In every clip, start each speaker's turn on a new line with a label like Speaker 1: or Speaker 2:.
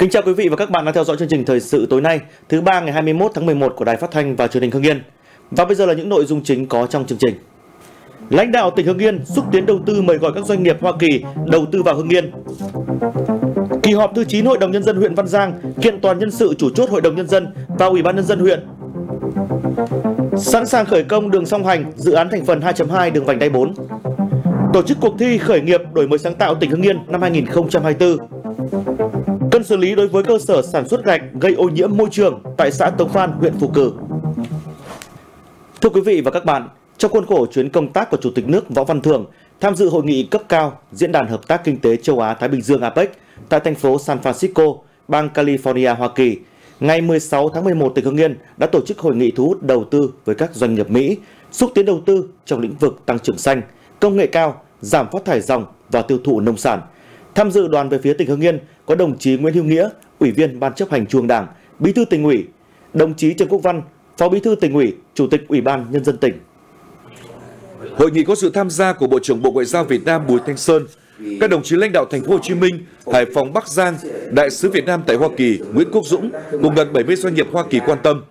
Speaker 1: Kính chào quý vị và các bạn đang theo dõi chương trình thời sự tối nay, thứ ba ngày 21 tháng 11 của Đài Phát thanh và Truyền hình Hưng Yên. Và bây giờ là những nội dung chính có trong chương trình. Lãnh đạo tỉnh Hưng Yên xúc tiến đầu tư mời gọi các doanh nghiệp Hoa Kỳ đầu tư vào Hưng Yên. Kỳ họp thứ 9 Hội đồng nhân dân huyện Văn Giang kiện toàn nhân sự chủ chốt Hội đồng nhân dân và Ủy ban nhân dân huyện. Sẵn sàng khởi công đường song hành, dự án thành phần 2.2 đường vành đai 4. Tổ chức cuộc thi khởi nghiệp đổi mới sáng tạo tỉnh Hưng Yên năm 2024. Cân xử lý đối với cơ sở sản xuất gạch gây ô nhiễm môi trường tại xã Tống Phan, huyện Phù Cử. Thưa quý vị và các bạn, trong khuôn khổ chuyến công tác của Chủ tịch nước Võ Văn Thưởng tham dự hội nghị cấp cao Diễn đàn Hợp tác Kinh tế Châu Á-Thái Bình Dương APEC tại thành phố San Francisco, bang California, Hoa Kỳ, ngày 16 tháng 11 tỉnh Hưng Yên đã tổ chức hội nghị thu hút đầu tư với các doanh nghiệp Mỹ, xúc tiến đầu tư trong lĩnh vực tăng trưởng xanh, công nghệ cao, giảm phát thải dòng và tiêu thụ nông sản. Tham dự đoàn về phía tỉnh Hưng Yên có đồng chí Nguyễn Hữu Nghĩa, Ủy viên Ban chấp hành Trung ương Đảng, Bí thư tỉnh ủy, đồng chí Trần Quốc Văn, Phó Bí thư tỉnh ủy, Chủ tịch Ủy ban nhân dân tỉnh.
Speaker 2: Hội nghị có sự tham gia của Bộ trưởng Bộ Ngoại giao Việt Nam Bùi Thanh Sơn, các đồng chí lãnh đạo thành phố Hồ Chí Minh, Hải Phòng, Bắc Giang, đại sứ Việt Nam tại Hoa Kỳ Nguyễn Quốc Dũng cùng gần 70 doanh nghiệp Hoa Kỳ quan tâm.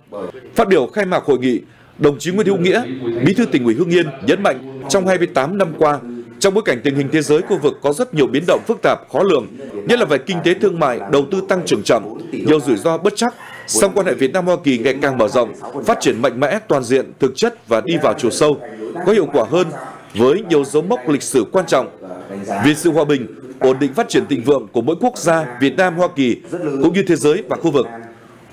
Speaker 2: Phát biểu khai mạc hội nghị, đồng chí Nguyễn Hữu Nghĩa, Bí thư tỉnh ủy Hưng Yên nhấn mạnh trong 28 năm qua, trong bối cảnh tình hình thế giới khu vực có rất nhiều biến động phức tạp, khó lường, nhất là về kinh tế thương mại, đầu tư tăng trưởng chậm, nhiều rủi ro bất chắc, song quan hệ Việt Nam Hoa Kỳ ngày càng mở rộng, phát triển mạnh mẽ, toàn diện, thực chất và đi vào chiều sâu, có hiệu quả hơn với nhiều dấu mốc lịch sử quan trọng. Vì sự hòa bình, ổn định phát triển thịnh vượng của mỗi quốc gia Việt Nam, Hoa Kỳ cũng như thế giới và khu vực.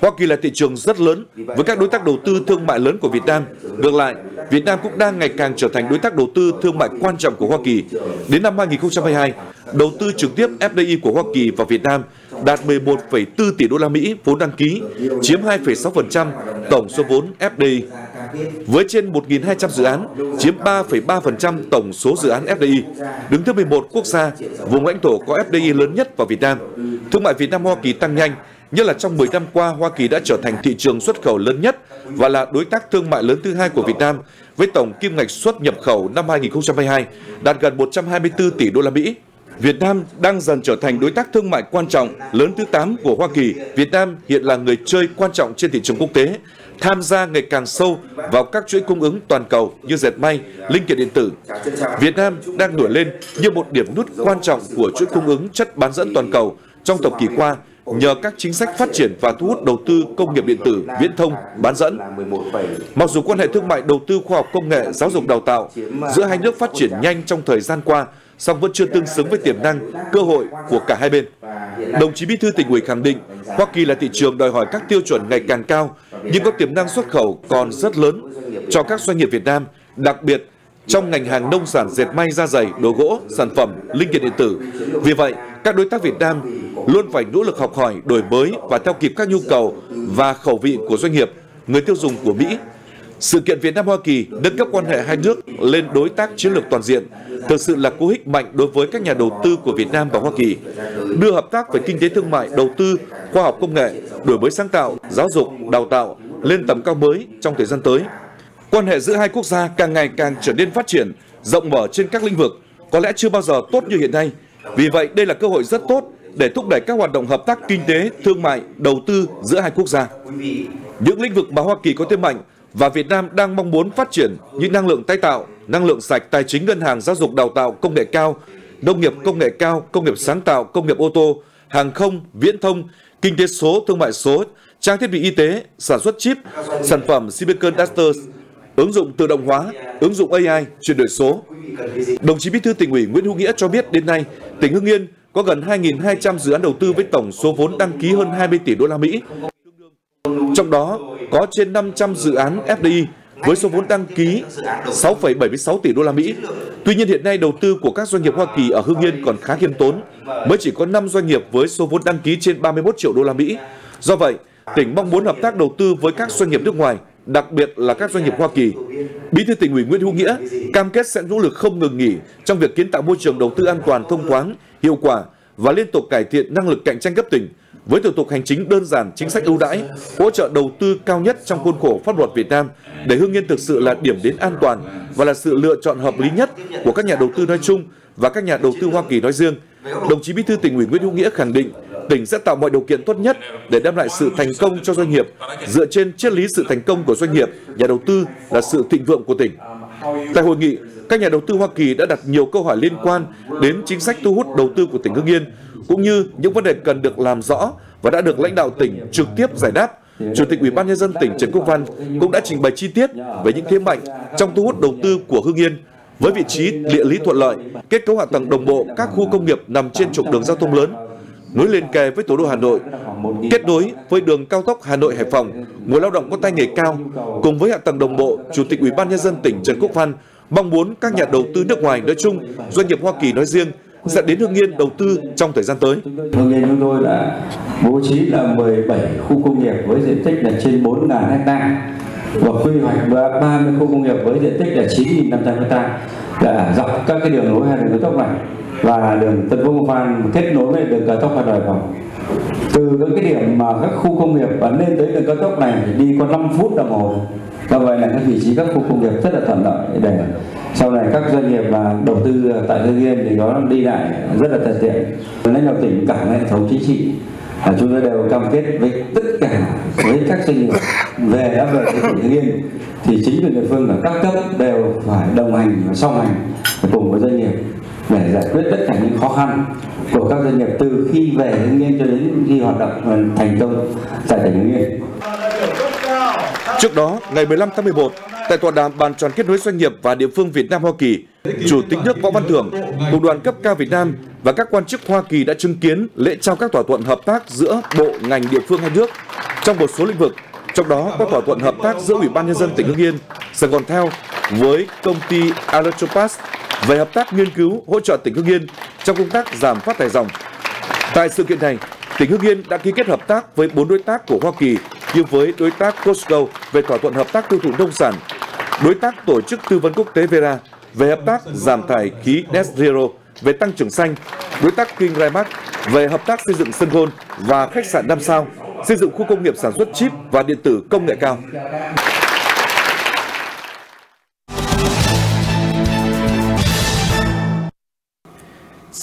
Speaker 2: Hoa Kỳ là thị trường rất lớn với các đối tác đầu tư thương mại lớn của Việt Nam. Ngược lại, Việt Nam cũng đang ngày càng trở thành đối tác đầu tư thương mại quan trọng của Hoa Kỳ. Đến năm 2022, đầu tư trực tiếp FDI của Hoa Kỳ vào Việt Nam đạt 11,4 tỷ đô la Mỹ vốn đăng ký, chiếm 2,6% tổng số vốn FDI. Với trên 1.200 dự án, chiếm 3,3% tổng số dự án FDI, đứng thứ 11 quốc gia, vùng lãnh thổ có FDI lớn nhất vào Việt Nam. Thương mại Việt Nam-Hoa Kỳ tăng nhanh, nhất là trong 10 năm qua, Hoa Kỳ đã trở thành thị trường xuất khẩu lớn nhất và là đối tác thương mại lớn thứ hai của Việt Nam, với tổng kim ngạch xuất nhập khẩu năm 2022 đạt gần 124 tỷ đô la Mỹ. Việt Nam đang dần trở thành đối tác thương mại quan trọng lớn thứ 8 của Hoa Kỳ. Việt Nam hiện là người chơi quan trọng trên thị trường quốc tế, tham gia ngày càng sâu vào các chuỗi cung ứng toàn cầu như dệt may, linh kiện điện tử. Việt Nam đang nổi lên như một điểm nút quan trọng của chuỗi cung ứng chất bán dẫn toàn cầu trong thập kỷ qua nhờ các chính sách phát triển và thu hút đầu tư công nghiệp điện tử, viễn thông, bán dẫn. Mặc dù quan hệ thương mại đầu tư khoa học công nghệ, giáo dục đào tạo giữa hai nước phát triển nhanh trong thời gian qua, song vẫn chưa tương xứng với tiềm năng, cơ hội của cả hai bên. Đồng chí Bí thư tỉnh ủy khẳng định, Hoa Kỳ là thị trường đòi hỏi các tiêu chuẩn ngày càng cao, nhưng có tiềm năng xuất khẩu còn rất lớn cho các doanh nghiệp Việt Nam, đặc biệt trong ngành hàng nông sản dệt may da dày, đồ gỗ, sản phẩm, linh kiện điện tử. Vì vậy, các đối tác Việt Nam luôn phải nỗ lực học hỏi, đổi mới và theo kịp các nhu cầu và khẩu vị của doanh nghiệp, người tiêu dùng của Mỹ. Sự kiện Việt Nam Hoa Kỳ nâng cấp quan hệ hai nước lên đối tác chiến lược toàn diện thực sự là cú hích mạnh đối với các nhà đầu tư của Việt Nam và Hoa Kỳ, đưa hợp tác về kinh tế thương mại, đầu tư, khoa học công nghệ, đổi mới sáng tạo, giáo dục, đào tạo lên tầm cao mới trong thời gian tới. Quan hệ giữa hai quốc gia càng ngày càng trở nên phát triển, rộng mở trên các lĩnh vực, có lẽ chưa bao giờ tốt như hiện nay. Vì vậy, đây là cơ hội rất tốt để thúc đẩy các hoạt động hợp tác kinh tế, thương mại, đầu tư giữa hai quốc gia. Những lĩnh vực mà Hoa Kỳ có thế mạnh và Việt Nam đang mong muốn phát triển như năng lượng tái tạo, năng lượng sạch, tài chính ngân hàng, giáo dục đào tạo, công nghệ cao, nông nghiệp công nghệ cao, công nghiệp sáng tạo, công nghiệp ô tô, hàng không, viễn thông, kinh tế số, thương mại số, trang thiết bị y tế, sản xuất chip, sản phẩm Silicon Dusters, ứng dụng tự động hóa, ứng dụng AI, chuyển đổi số. Đồng chí Bí thư tỉnh ủy Nguyễn Hữu Nghĩa cho biết đến nay, tỉnh Hưng Yên có gần 2.200 dự án đầu tư với tổng số vốn đăng ký hơn 20 tỷ đô la Mỹ. Trong đó có trên 500 dự án FDI với số vốn đăng ký 6,76 tỷ đô la Mỹ. Tuy nhiên hiện nay đầu tư của các doanh nghiệp Hoa Kỳ ở Hưng Yên còn khá khiêm tốn, mới chỉ có 5 doanh nghiệp với số vốn đăng ký trên 31 triệu đô la Mỹ. Do vậy, tỉnh mong muốn hợp tác đầu tư với các doanh nghiệp nước ngoài, đặc biệt là các doanh nghiệp Hoa Kỳ. Bí thư tỉnh ủy Nguyễn Hữu Nghĩa cam kết sẽ nỗ lực không ngừng nghỉ trong việc kiến tạo môi trường đầu tư an toàn, thông thoáng, hiệu quả và liên tục cải thiện năng lực cạnh tranh cấp tỉnh với thủ tục hành chính đơn giản, chính sách ưu đãi, hỗ trợ đầu tư cao nhất trong khuôn khổ pháp luật Việt Nam để Hưng Yên thực sự là điểm đến an toàn và là sự lựa chọn hợp lý nhất của các nhà đầu tư nói chung và các nhà đầu tư Hoa Kỳ nói riêng. Đồng chí Bí thư tỉnh ủy Nguyễn Hữu Nghĩa khẳng định tỉnh sẽ tạo mọi điều kiện tốt nhất để đem lại sự thành công cho doanh nghiệp dựa trên triết lý sự thành công của doanh nghiệp, nhà đầu tư là sự thịnh vượng của tỉnh. Tại hội nghị, các nhà đầu tư Hoa Kỳ đã đặt nhiều câu hỏi liên quan đến chính sách thu hút đầu tư của tỉnh Hưng Yên, cũng như những vấn đề cần được làm rõ và đã được lãnh đạo tỉnh trực tiếp giải đáp. Chủ tịch Ủy ban nhân dân tỉnh Trần Quốc Văn cũng đã trình bày chi tiết về những thế mạnh trong thu hút đầu tư của Hưng Yên với vị trí địa lý thuận lợi, kết cấu hạ tầng đồng bộ các khu công nghiệp nằm trên trục đường giao thông lớn, nối liền kề với thủ đô Hà Nội, kết nối với đường cao tốc Hà Nội Hải Phòng, nguồn lao động có tay nghề cao, cùng với hạ tầng đồng bộ, Chủ tịch Ủy ban nhân dân tỉnh Trần Quốc Văn mong muốn các nhà đầu tư nước ngoài nói chung, doanh nghiệp Hoa Kỳ nói riêng sẽ đến Hưng Yên đầu tư trong thời gian tới.
Speaker 3: Hưng Yên chúng tôi đã bố trí là 17 khu công nghiệp với diện tích là trên 4.000 ha và quy hoạch 30 khu công nghiệp với diện tích là 9.500 ha là dọc các cái đường nối hai đường cao tốc này và đường Tân Vũ Phan kết nối với đường cao tốc Hà Nội Phòng. Từ những cái điểm mà các khu công nghiệp và lên tới đường cao tốc này thì đi có 5 phút đồng hồ. Do vậy là các vị trí các khu công nghiệp rất là thuận lợi để sau này các doanh nghiệp mà đầu tư tại Hương Yên thì có đi lại rất là thuận tiện. Lãnh đạo tỉnh cả hệ thống chính trị À, chúng tôi đều cam kết với tất cả với các doanh nghiệp về đã về của tỉnh Hưng Yên thì chính quyền địa phương và các cấp đều phải đồng hành và song hành cùng với doanh nghiệp để giải quyết tất cả những khó khăn của các doanh nghiệp từ khi về Hưng Yên cho đến khi hoạt động ờ, thành công tại tỉnh Hưng Yên.
Speaker 2: Trước đó, ngày 15 tháng 11, tại tọa đàm bàn tròn kết nối doanh nghiệp và địa phương Việt Nam Hoa Kỳ, Chủ tịch nước Võ Văn Thưởng, cùng đoàn cấp cao Việt Nam và các quan chức Hoa Kỳ đã chứng kiến lễ trao các thỏa thuận hợp tác giữa bộ ngành địa phương hai nước trong một số lĩnh vực, trong đó có thỏa thuận hợp tác giữa Ủy ban nhân dân tỉnh Hưng Yên, Sài Gòn Theo với công ty Electropass về hợp tác nghiên cứu hỗ trợ tỉnh Hưng Yên trong công tác giảm phát thải dòng. Tại sự kiện này, tỉnh Hưng Yên đã ký kết hợp tác với bốn đối tác của Hoa Kỳ như với đối tác Costco về thỏa thuận hợp tác tiêu thụ nông sản, đối tác tổ chức tư vấn quốc tế Vera về hợp tác giảm thải khí net zero về tăng trưởng xanh, đối tác King Raimac về hợp tác xây dựng sân gôn và khách sạn 5 sao, xây dựng khu công nghiệp sản xuất chip và điện tử công nghệ cao.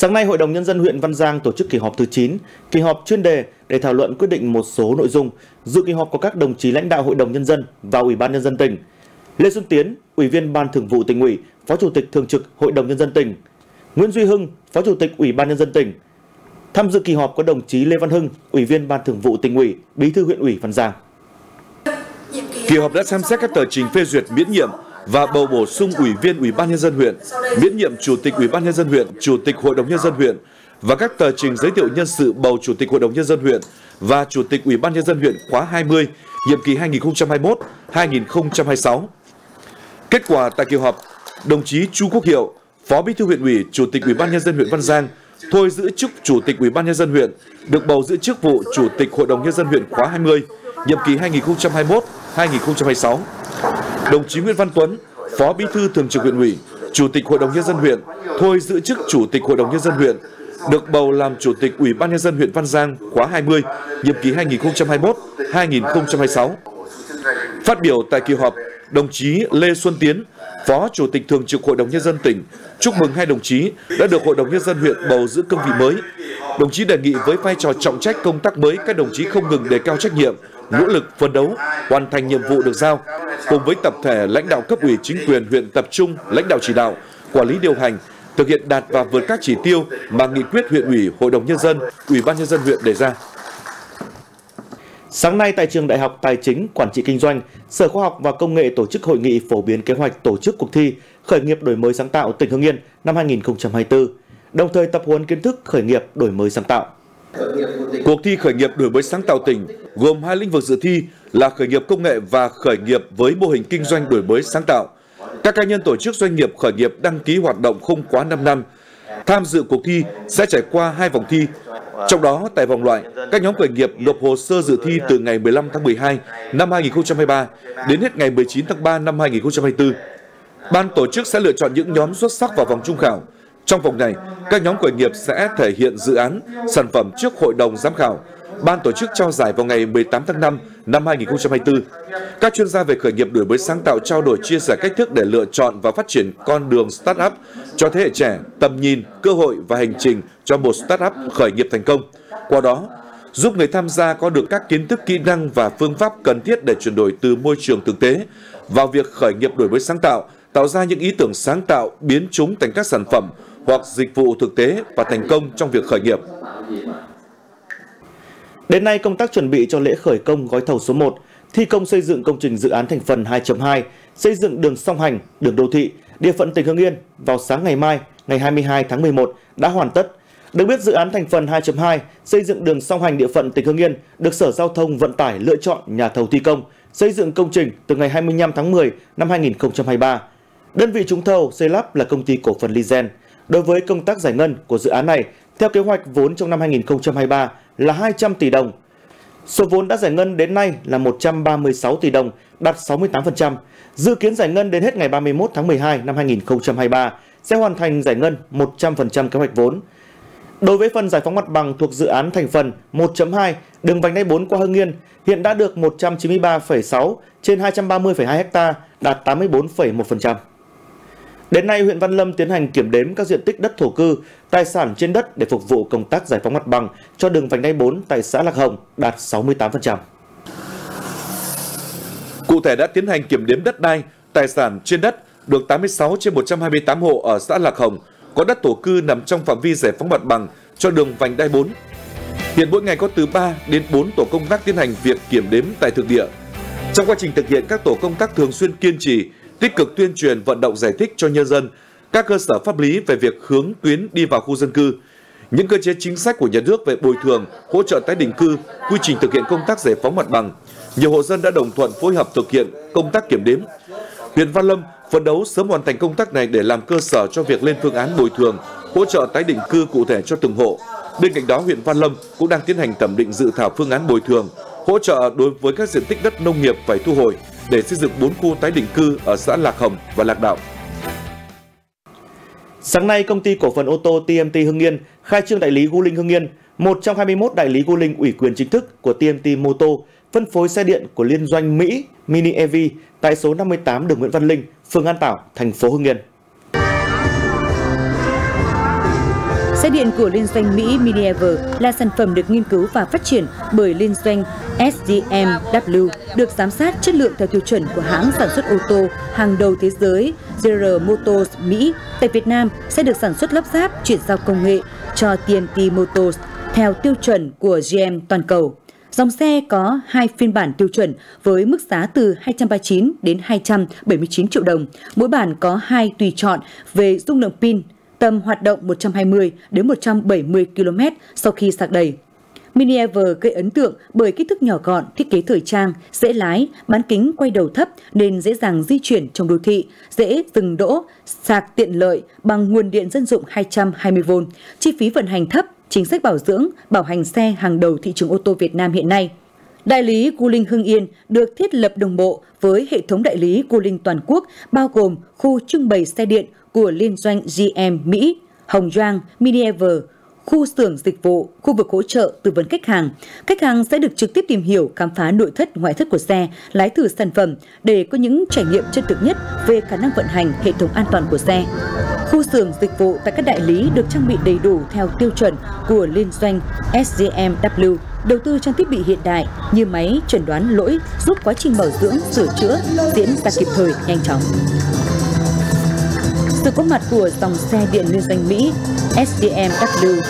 Speaker 1: Sáng nay, Hội đồng Nhân dân huyện Văn Giang tổ chức kỳ họp thứ 9, kỳ họp chuyên đề để thảo luận quyết định một số nội dung. Dự kỳ họp có các đồng chí lãnh đạo Hội đồng Nhân dân và Ủy ban Nhân dân tỉnh. Lê Xuân Tiến, Ủy viên Ban Thường vụ tỉnh ủy, Phó Chủ tịch Thường trực Hội đồng Nhân dân tỉnh. Nguyễn Duy Hưng, Phó Chủ tịch Ủy ban Nhân dân tỉnh. Tham dự kỳ họp có đồng chí Lê Văn Hưng, Ủy viên Ban Thường vụ tỉnh ủy, Bí thư huyện ủy Văn Giang.
Speaker 2: Kỳ họp đã xem xét các tờ trình phê duyệt miễn nhiệm và bầu bổ sung ủy viên Ủy ban nhân dân huyện, miễn nhiệm Chủ tịch Ủy ban nhân dân huyện, Chủ tịch Hội đồng nhân dân huyện và các tờ trình giới thiệu nhân sự bầu Chủ tịch Hội đồng nhân dân huyện và Chủ tịch Ủy ban nhân dân huyện khóa 20, nhiệm kỳ 2021-2026. Kết quả tại kỳ họp, đồng chí Chu Quốc Hiệu, Phó Bí thư huyện ủy, Chủ tịch Ủy ban nhân dân huyện Văn Giang thôi giữ chức Chủ tịch Ủy ban nhân dân huyện, được bầu giữ chức vụ Chủ tịch Hội đồng nhân dân huyện khóa 20, nhiệm kỳ 2021-2026. Đồng chí Nguyễn Văn Tuấn, Phó Bí thư Thường trực huyện ủy, Chủ tịch Hội đồng nhân dân huyện, thôi giữ chức Chủ tịch Hội đồng nhân dân huyện, được bầu làm Chủ tịch Ủy ban nhân dân huyện Văn Giang khóa 20, nhiệm kỳ 2021-2026. Phát biểu tại kỳ họp, đồng chí Lê Xuân Tiến, Phó Chủ tịch Thường trực Hội đồng nhân dân tỉnh, chúc mừng hai đồng chí đã được Hội đồng nhân dân huyện bầu giữ cương vị mới. Đồng chí đề nghị với vai trò trọng trách công tác mới, các đồng chí không ngừng đề cao trách nhiệm, nỗ lực phấn đấu, hoàn thành nhiệm vụ được giao, cùng với tập thể lãnh đạo cấp ủy chính quyền huyện tập trung lãnh đạo chỉ đạo, quản lý điều hành, thực hiện đạt và vượt các chỉ tiêu mà nghị quyết huyện ủy, hội đồng nhân dân, ủy ban nhân dân huyện đề ra.
Speaker 1: Sáng nay tại trường Đại học Tài chính Quản trị Kinh doanh, Sở Khoa học và Công nghệ tổ chức hội nghị phổ biến kế hoạch tổ chức cuộc thi khởi nghiệp đổi mới sáng tạo tỉnh Hưng Yên năm 2024, đồng thời tập huấn kiến thức khởi nghiệp đổi mới sáng tạo.
Speaker 2: Cuộc thi khởi nghiệp đổi mới sáng tạo tỉnh gồm hai lĩnh vực dự thi là khởi nghiệp công nghệ và khởi nghiệp với mô hình kinh doanh đổi mới sáng tạo. Các cá nhân tổ chức doanh nghiệp khởi nghiệp đăng ký hoạt động không quá 5 năm. Tham dự cuộc thi sẽ trải qua hai vòng thi. Trong đó, tại vòng loại, các nhóm khởi nghiệp nộp hồ sơ dự thi từ ngày 15 tháng 12 năm 2023 đến hết ngày 19 tháng 3 năm 2024. Ban tổ chức sẽ lựa chọn những nhóm xuất sắc vào vòng trung khảo. Trong vòng này, các nhóm khởi nghiệp sẽ thể hiện dự án, sản phẩm trước hội đồng giám khảo. Ban tổ chức trao giải vào ngày 18 tháng 5 năm 2024. Các chuyên gia về khởi nghiệp đổi mới sáng tạo trao đổi chia sẻ cách thức để lựa chọn và phát triển con đường startup cho thế hệ trẻ, tầm nhìn, cơ hội và hành trình cho một startup khởi nghiệp thành công. Qua đó, giúp người tham gia có được các kiến thức kỹ năng và phương pháp cần thiết để chuyển đổi từ môi trường thực tế vào việc khởi nghiệp đổi mới sáng tạo, tạo ra những ý tưởng sáng tạo, biến chúng thành các sản phẩm hoặc dịch vụ thực tế và thành công trong việc khởi nghiệp.
Speaker 1: Đến nay, công tác chuẩn bị cho lễ khởi công gói thầu số 1, thi công xây dựng công trình dự án thành phần 2.2, xây dựng đường song hành, đường đô thị, địa phận tỉnh Hưng Yên vào sáng ngày mai, ngày 22 tháng 11 đã hoàn tất. Được biết dự án thành phần 2.2 xây dựng đường song hành địa phận tỉnh Hưng Yên được Sở Giao thông Vận tải lựa chọn nhà thầu thi công, xây dựng công trình từ ngày 25 tháng 10 năm 2023. Đơn vị trúng thầu xây lắp là công ty cổ phần Lizen. Đối với công tác giải ngân của dự án này, theo kế hoạch vốn trong năm 2023 là 200 tỷ đồng. Số vốn đã giải ngân đến nay là 136 tỷ đồng, đạt 68%. Dự kiến giải ngân đến hết ngày 31 tháng 12 năm 2023 sẽ hoàn thành giải ngân 100% kế hoạch vốn. Đối với phần giải phóng mặt bằng thuộc dự án thành phần 1.2 đường vành đai 4 qua Hưng Yên hiện đã được 193,6 trên 230,2 ha, đạt 84,1%. Đến nay, huyện Văn Lâm tiến hành kiểm đếm các diện tích đất thổ cư, tài sản trên đất để phục vụ công tác giải phóng mặt bằng cho đường vành đai 4 tại xã Lạc Hồng đạt 68%.
Speaker 2: Cụ thể đã tiến hành kiểm đếm đất đai, tài sản trên đất được 86 trên 128 hộ ở xã Lạc Hồng có đất thổ cư nằm trong phạm vi giải phóng mặt bằng cho đường vành đai 4. Hiện mỗi ngày có từ 3 đến 4 tổ công tác tiến hành việc kiểm đếm tại thực địa. Trong quá trình thực hiện, các tổ công tác thường xuyên kiên trì, tích cực tuyên truyền vận động giải thích cho nhân dân các cơ sở pháp lý về việc hướng tuyến đi vào khu dân cư, những cơ chế chính sách của nhà nước về bồi thường, hỗ trợ tái định cư, quy trình thực hiện công tác giải phóng mặt bằng. Nhiều hộ dân đã đồng thuận phối hợp thực hiện công tác kiểm đếm. Huyện Văn Lâm phấn đấu sớm hoàn thành công tác này để làm cơ sở cho việc lên phương án bồi thường, hỗ trợ tái định cư cụ thể cho từng hộ. Bên cạnh đó, huyện Văn Lâm cũng đang tiến hành thẩm định dự thảo phương án bồi thường, hỗ trợ đối với các diện tích đất nông nghiệp phải thu hồi để xây dựng 4 khu tái định cư ở xã Lạc Hồng và Lạc Đạo.
Speaker 1: Sáng nay, công ty cổ phần ô tô TMT Hưng Yên khai trương đại lý Guling Hưng Yên, một trong 21 đại lý Guling ủy quyền chính thức của TMT Moto, phân phối xe điện của liên doanh Mỹ Mini EV tại số 58 đường Nguyễn Văn Linh, phường An Tảo, thành phố Hưng Yên.
Speaker 4: Xe điện của liên doanh Mỹ Miniever là sản phẩm được nghiên cứu và phát triển bởi liên doanh SDMW, được giám sát chất lượng theo tiêu chuẩn của hãng sản xuất ô tô hàng đầu thế giới General Motors Mỹ tại Việt Nam sẽ được sản xuất lắp ráp chuyển giao công nghệ cho TNT Motors theo tiêu chuẩn của GM toàn cầu. Dòng xe có hai phiên bản tiêu chuẩn với mức giá từ 239 đến 279 triệu đồng. Mỗi bản có hai tùy chọn về dung lượng pin, tầm hoạt động 120 đến 170 km sau khi sạc đầy. Mini EV gây ấn tượng bởi kích thước nhỏ gọn, thiết kế thời trang, dễ lái, bán kính quay đầu thấp nên dễ dàng di chuyển trong đô thị, dễ dừng đỗ, sạc tiện lợi bằng nguồn điện dân dụng 220V, chi phí vận hành thấp, chính sách bảo dưỡng, bảo hành xe hàng đầu thị trường ô tô Việt Nam hiện nay. Đại lý Guling Hưng Yên được thiết lập đồng bộ với hệ thống đại lý Guling toàn quốc bao gồm khu trưng bày xe điện của liên doanh GM Mỹ, Hồng Giang, Mini Ever, khu xưởng dịch vụ, khu vực hỗ trợ tư vấn khách hàng. Khách hàng sẽ được trực tiếp tìm hiểu, khám phá nội thất, ngoại thất của xe, lái thử sản phẩm để có những trải nghiệm chân thực nhất về khả năng vận hành hệ thống an toàn của xe. Khu xưởng dịch vụ tại các đại lý được trang bị đầy đủ theo tiêu chuẩn của liên doanh SGMW, đầu tư trang thiết bị hiện đại như máy chẩn đoán lỗi giúp quá trình bảo dưỡng, sửa chữa diễn ra kịp thời, nhanh chóng. Sự có mặt của dòng xe điện liên danh Mỹ SDMW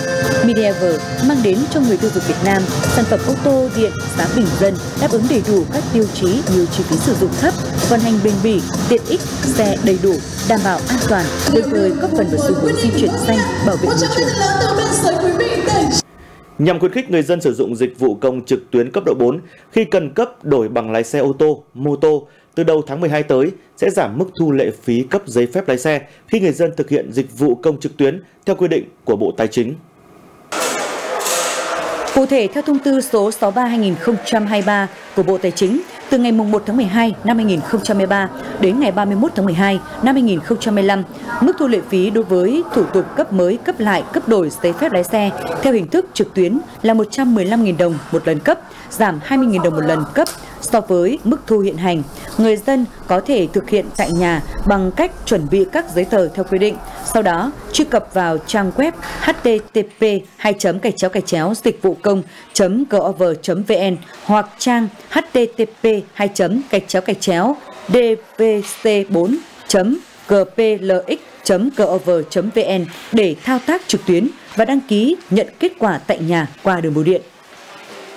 Speaker 4: Medieval mang đến cho người tiêu dùng Việt Nam sản phẩm ô tô điện giá bình dân đáp ứng đầy đủ các tiêu chí như chi phí sử dụng thấp, vận hành bền bỉ, tiện ích, xe đầy đủ, đảm bảo an toàn, đồng thời góp phần vào xu hướng di chuyển xanh, bảo vệ môi trường.
Speaker 1: Nhằm khuyến khích người dân sử dụng dịch vụ công trực tuyến cấp độ 4 khi cần cấp đổi bằng lái xe ô tô, mô tô, từ đầu tháng 12 tới sẽ giảm mức thu lệ phí cấp giấy phép lái xe khi người dân thực hiện dịch vụ công trực tuyến theo quy định của Bộ Tài chính.
Speaker 4: Cụ thể, theo thông tư số 63-2023 của Bộ Tài chính, từ ngày 1 tháng 12 năm 2013 đến ngày 31 tháng 12 năm 2015, mức thu lệ phí đối với thủ tục cấp mới, cấp lại, cấp đổi giấy phép lái xe theo hình thức trực tuyến là 115.000 đồng một lần cấp, giảm 20.000 đồng một lần cấp so với mức thu hiện hành. Người dân có thể thực hiện tại nhà bằng cách chuẩn bị các giấy tờ theo quy định. Sau đó, truy cập vào trang web http 2 gạch chéo gạch chéo dịch vụ công gov vn hoặc trang http 2 gạch chéo gạch chéo dvc 4 gplx.gov.vn để thao tác trực tuyến và đăng ký nhận kết quả tại nhà qua đường bưu điện.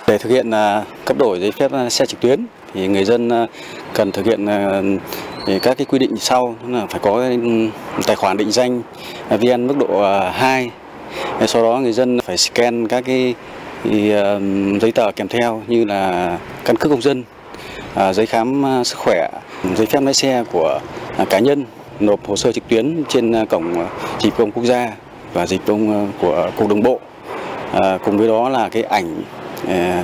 Speaker 5: Để thực hiện à, cấp đổi giấy phép à, xe trực tuyến thì người dân à, cần thực hiện các cái quy định sau là phải có ừ, tài khoản định danh VN mức độ 2. Sau đó người dân phải scan các cái ừ, giấy tờ kèm theo như là căn cước công dân, giấy khám sức khỏe, giấy phép lái xe của cá nhân nộp hồ sơ trực tuyến trên cổng dịch vụ công quốc gia và dịch vụ công của cục đường bộ. À, cùng với đó là cái ảnh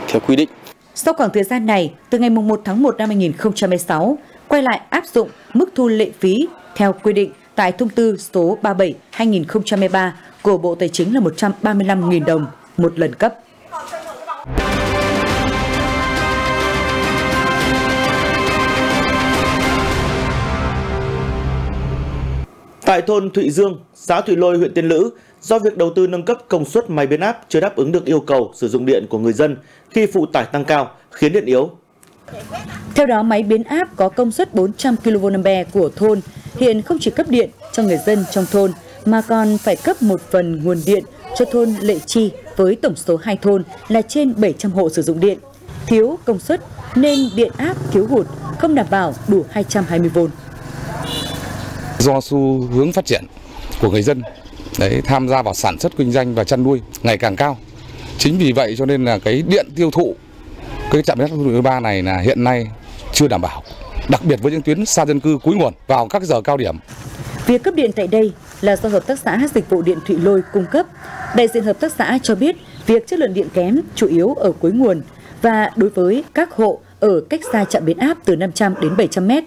Speaker 5: theo quy định.
Speaker 4: Sau khoảng thời gian này, từ ngày 1 tháng 1 năm 2016, quay lại áp dụng mức thu lệ phí theo quy định tại thông tư số 37/2013 của Bộ Tài chính là 135.000 đồng một lần cấp.
Speaker 1: Tại thôn Thụy Dương, xã Thụy Lôi, huyện Tiên Lữ, do việc đầu tư nâng cấp công suất máy biến áp chưa đáp ứng được yêu cầu sử dụng điện của người dân khi phụ tải tăng cao, khiến điện yếu.
Speaker 4: Theo đó, máy biến áp có công suất 400 kVA của thôn hiện không chỉ cấp điện cho người dân trong thôn mà còn phải cấp một phần nguồn điện cho thôn Lệ Chi với tổng số 2 thôn là trên 700 hộ sử dụng điện. Thiếu công suất nên điện áp thiếu hụt, không đảm bảo đủ 220V.
Speaker 6: Do xu hướng phát triển của người dân đấy tham gia vào sản xuất kinh doanh và chăn nuôi ngày càng cao. Chính vì vậy cho nên là cái điện tiêu thụ cái trạm biến áp ba này là hiện nay chưa đảm bảo, đặc biệt với những tuyến xa dân cư cuối nguồn vào các giờ cao điểm.
Speaker 4: Việc cấp điện tại đây là do Hợp tác xã Dịch vụ Điện Thụy Lôi cung cấp. Đại diện Hợp tác xã cho biết việc chất lượng điện kém chủ yếu ở cuối nguồn và đối với các hộ ở cách xa trạm biến áp từ 500 đến 700 mét.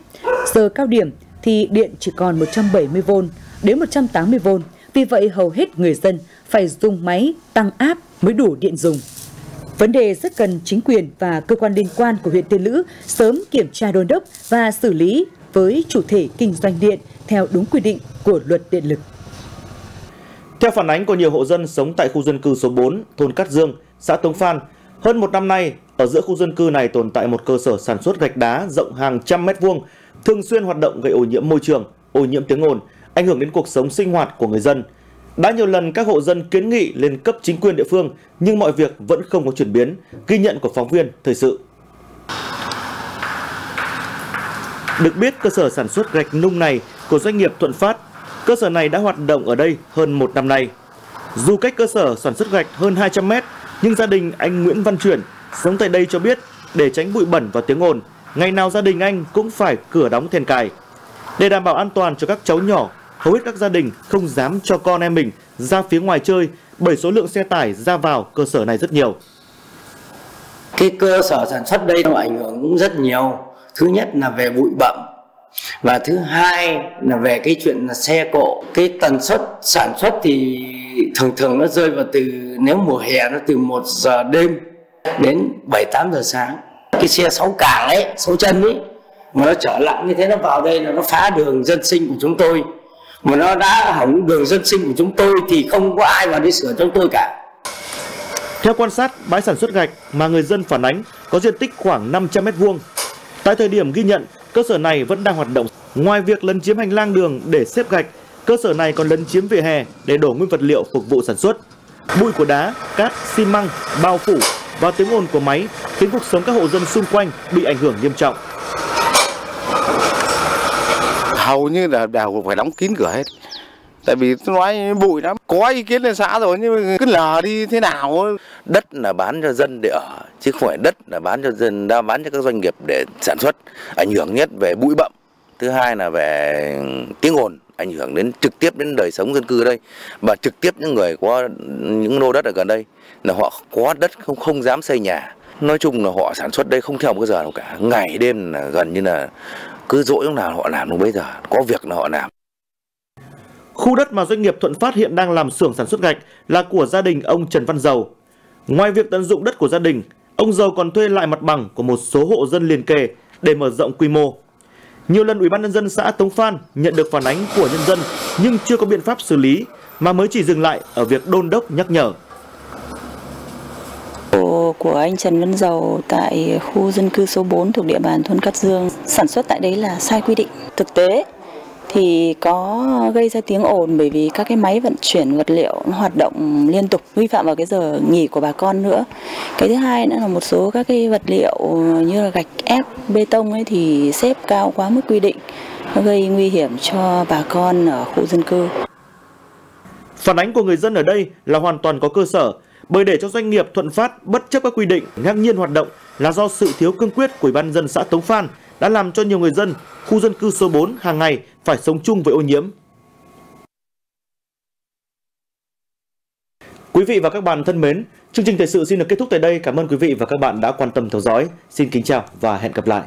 Speaker 4: Giờ cao điểm thì điện chỉ còn 170V đến 180V. Vì vậy hầu hết người dân phải dùng máy tăng áp mới đủ điện dùng. Vấn đề rất cần chính quyền và cơ quan liên quan của huyện Tiên Lữ sớm kiểm tra đôn đốc và xử lý với chủ thể kinh doanh điện theo đúng quy định của luật điện lực.
Speaker 1: Theo phản ánh của nhiều hộ dân sống tại khu dân cư số 4, thôn Cát Dương, xã Tống Phan, hơn một năm nay, ở giữa khu dân cư này tồn tại một cơ sở sản xuất gạch đá rộng hàng trăm mét vuông, thường xuyên hoạt động gây ô nhiễm môi trường, ô nhiễm tiếng ồn, ảnh hưởng đến cuộc sống sinh hoạt của người dân. Đã nhiều lần các hộ dân kiến nghị lên cấp chính quyền địa phương nhưng mọi việc vẫn không có chuyển biến, ghi nhận của phóng viên thời sự. Được biết cơ sở sản xuất gạch nung này của doanh nghiệp Thuận Phát, cơ sở này đã hoạt động ở đây hơn một năm nay. Dù cách cơ sở sản xuất gạch hơn 200 mét, nhưng gia đình anh Nguyễn Văn Chuyển sống tại đây cho biết để tránh bụi bẩn và tiếng ồn, ngày nào gia đình anh cũng phải cửa đóng then cài. Để đảm bảo an toàn cho các cháu nhỏ, hầu hết các gia đình không dám cho con em mình ra phía ngoài chơi bởi số lượng xe tải ra vào cơ sở này rất nhiều.
Speaker 7: Cái cơ sở sản xuất đây nó ảnh hưởng cũng rất nhiều. Thứ nhất là về bụi bặm và thứ hai là về cái chuyện là xe cộ. Cái tần suất sản xuất thì thường thường nó rơi vào từ nếu mùa hè nó từ 1 giờ đêm đến 7 8 giờ sáng. Cái xe sáu cảng ấy, 6 chân ấy mà nó trở lặng như thế nó vào đây là nó phá đường dân sinh của chúng tôi mà nó đã hỏng đường dân sinh của chúng tôi thì không có ai vào đi sửa chúng tôi cả.
Speaker 1: Theo quan sát, bãi sản xuất gạch mà người dân phản ánh có diện tích khoảng 500 mét vuông. Tại thời điểm ghi nhận, cơ sở này vẫn đang hoạt động. Ngoài việc lấn chiếm hành lang đường để xếp gạch, cơ sở này còn lấn chiếm vỉa hè để đổ nguyên vật liệu phục vụ sản xuất. Bụi của đá, cát, xi măng, bao phủ và tiếng ồn của máy khiến cuộc sống các hộ dân xung quanh bị ảnh hưởng nghiêm trọng
Speaker 8: hầu như là đều phải đóng kín cửa hết. Tại vì tôi nói bụi lắm. Có ý kiến lên xã rồi, nhưng mà cứ lờ đi thế nào
Speaker 9: đất là bán cho dân để ở, chứ không phải đất là bán cho dân, đã bán cho các doanh nghiệp để sản xuất, ảnh hưởng nhất về bụi bậm. Thứ hai là về tiếng ồn, ảnh hưởng đến trực tiếp đến đời sống dân cư đây. Và trực tiếp những người có những lô đất ở gần đây, là họ có đất không không dám xây nhà. Nói chung là họ sản xuất đây không theo một cái giờ nào cả. Ngày đêm là gần như là cứ dỗi lúc nào họ làm lúc bây giờ có việc là họ làm
Speaker 1: Khu đất mà doanh nghiệp Thuận Phát hiện đang làm xưởng sản xuất gạch là của gia đình ông Trần Văn Dầu. Ngoài việc tận dụng đất của gia đình, ông Dầu còn thuê lại mặt bằng của một số hộ dân liền kề để mở rộng quy mô. Nhiều lần Ủy ban nhân dân xã Tống Phan nhận được phản ánh của nhân dân nhưng chưa có biện pháp xử lý mà mới chỉ dừng lại ở việc đôn đốc nhắc nhở
Speaker 10: của anh Trần Văn Dầu tại khu dân cư số 4 thuộc địa bàn thôn Cát Dương sản xuất tại đấy là sai quy định. Thực tế thì có gây ra tiếng ồn bởi vì các cái máy vận chuyển vật liệu nó hoạt động liên tục, vi phạm vào cái giờ nghỉ của bà con nữa. Cái thứ hai nữa là một số các cái vật liệu như là gạch ép bê tông ấy thì xếp cao quá mức quy định, nó gây nguy hiểm cho bà con ở khu dân cư.
Speaker 1: Phản ánh của người dân ở đây là hoàn toàn có cơ sở bởi để cho doanh nghiệp thuận phát bất chấp các quy định ngang nhiên hoạt động là do sự thiếu cương quyết của ủy ban dân xã Tống Phan đã làm cho nhiều người dân khu dân cư số 4 hàng ngày phải sống chung với ô nhiễm. Quý vị và các bạn thân mến, chương trình thời sự xin được kết thúc tại đây. Cảm ơn quý vị và các bạn đã quan tâm theo dõi. Xin kính chào và hẹn gặp lại.